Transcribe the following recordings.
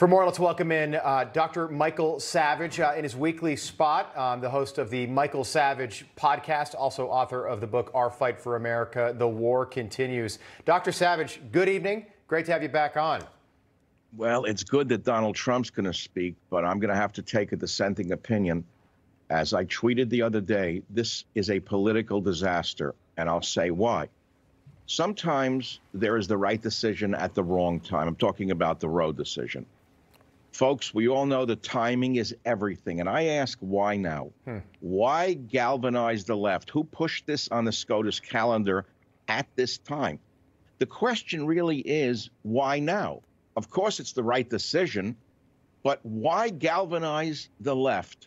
For more, let's welcome in uh, Dr. Michael Savage uh, in his weekly spot, um, the host of the Michael Savage podcast, also author of the book Our Fight for America The War Continues. Dr. Savage, good evening. Great to have you back on. Well, it's good that Donald Trump's going to speak, but I'm going to have to take a dissenting opinion. As I tweeted the other day, this is a political disaster, and I'll say why. Sometimes there is the right decision at the wrong time. I'm talking about the Roe decision. Folks, we all know the timing is everything. And I ask, why now? Hmm. Why galvanize the left? Who pushed this on the SCOTUS calendar at this time? The question really is, why now? Of course, it's the right decision, but why galvanize the left?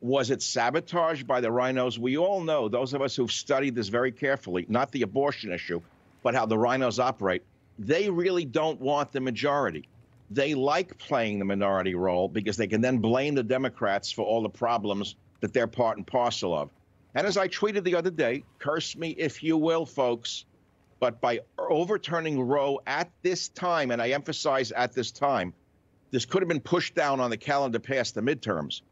Was it sabotage by the RINOs? We all know, those of us who've studied this very carefully, not the abortion issue, but how the RINOs operate, they really don't want the majority they like playing the minority role because they can then blame the Democrats for all the problems that they're part and parcel of. And as I tweeted the other day, curse me if you will, folks, but by overturning Roe at this time, and I emphasize at this time, this could have been pushed down on the calendar past the midterms.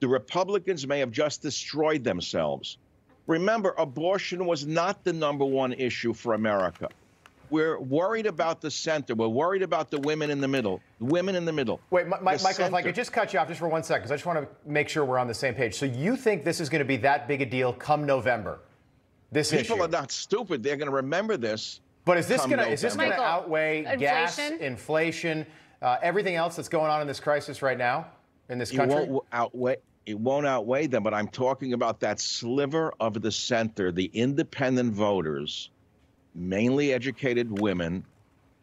The Republicans may have just destroyed themselves. Remember, abortion was not the number one issue for America. We're worried about the center. We're worried about the women in the middle. Women in the middle. Wait, my, Michael, center. if I could just cut you off just for one second, because I just want to make sure we're on the same page. So you think this is going to be that big a deal come November? This people issue. are not stupid. They're going to remember this. But is this going to is this going to outweigh inflation? gas, inflation, uh, everything else that's going on in this crisis right now in this country? It won't outweigh. It won't outweigh them, but I'm talking about that sliver of the center, the independent voters mainly educated women,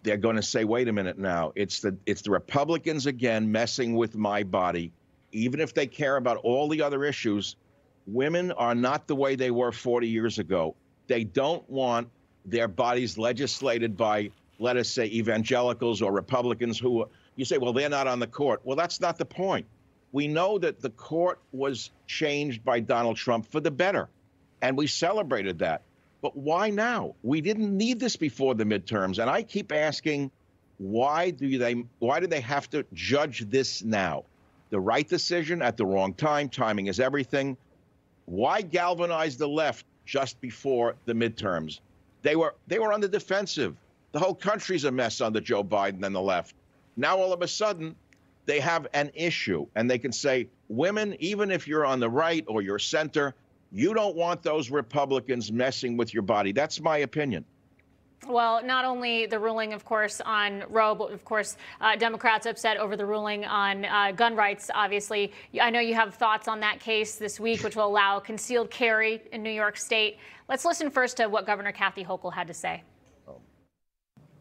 they're going to say, wait a minute now, it's the it's the Republicans again messing with my body. Even if they care about all the other issues, women are not the way they were 40 years ago. They don't want their bodies legislated by, let us say, evangelicals or Republicans who you say, well, they're not on the court. Well, that's not the point. We know that the court was changed by Donald Trump for the better, and we celebrated that. But why now? We didn't need this before the midterms. And I keep asking, why do they why do they have to judge this now? The right decision at the wrong time. Timing is everything. Why galvanize the left just before the midterms? They were they were on the defensive. The whole country's a mess under Joe Biden and the left. Now all of a sudden, they have an issue and they can say, women, even if you're on the right or you're center, you don't want those Republicans messing with your body. That's my opinion. Well, not only the ruling, of course, on Roe, but of course, uh, Democrats upset over the ruling on uh, gun rights. Obviously, I know you have thoughts on that case this week, which will allow concealed carry in New York State. Let's listen first to what Governor Kathy Hochul had to say.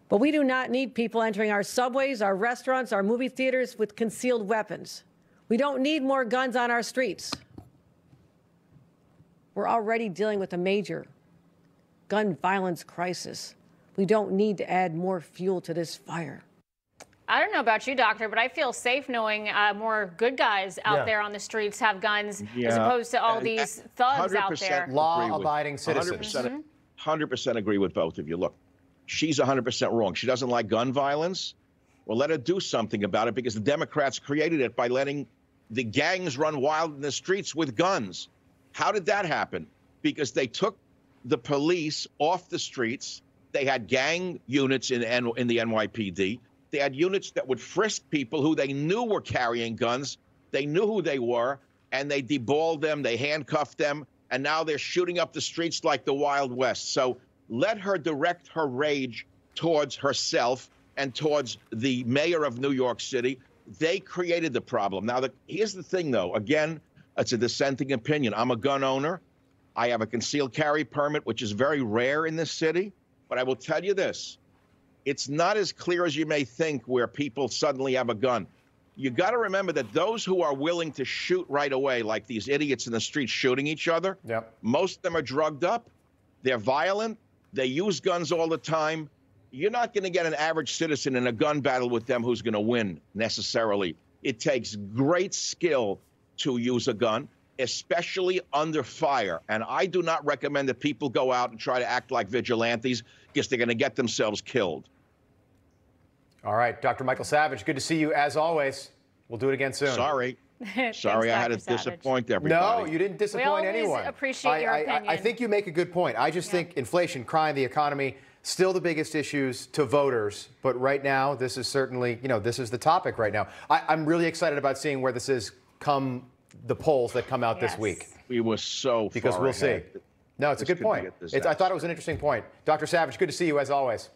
But we do not need people entering our subways, our restaurants, our movie theaters with concealed weapons. We don't need more guns on our streets. We're already dealing with a major gun violence crisis. We don't need to add more fuel to this fire. I don't know about you, doctor, but I feel safe knowing uh, more good guys out yeah. there on the streets have guns yeah. as opposed to all these thugs out there. Law-abiding citizens. 100%, 100% agree with both of you. Look, she's 100% wrong. She doesn't like gun violence. Well, let her do something about it because the Democrats created it by letting the gangs run wild in the streets with guns. How did that happen? Because they took the police off the streets. They had gang units in, in the NYPD. They had units that would frisk people who they knew were carrying guns. They knew who they were, and they deballed them, they handcuffed them, and now they're shooting up the streets like the Wild West. So let her direct her rage towards herself and towards the mayor of New York City. They created the problem. Now, the, here's the thing, though. Again, Uh, it's a dissenting opinion. I'm a gun owner. I have a concealed carry permit, which is very rare in this city. But I will tell you this it's not as clear as you may think where people suddenly have a gun. You got to remember that those who are willing to shoot right away, like these idiots in the streets shooting each other, yep. most of them are drugged up. They're violent. They use guns all the time. You're not going to get an average citizen in a gun battle with them who's going to win necessarily. It takes great skill to use a gun, especially under fire. And I do not recommend that people go out and try to act like vigilantes because they're going to get themselves killed. All right, Dr. Michael Savage, good to see you as always. We'll do it again soon. Sorry. Thanks, Sorry I had to Savage. disappoint everybody. No, you didn't disappoint always anyone. appreciate I, your I- I- opinion. I think you make a good point. I just think inflation, crime, the economy, still the biggest issues to voters. But right now, this is certainly, you know, this is the topic right now. I, I'm really excited about seeing where this is come the polls that come out this week We were so because far we'll ahead. see. No, it's This a good point. It's, I thought it was an interesting point. Dr. Savage, good to see you as always.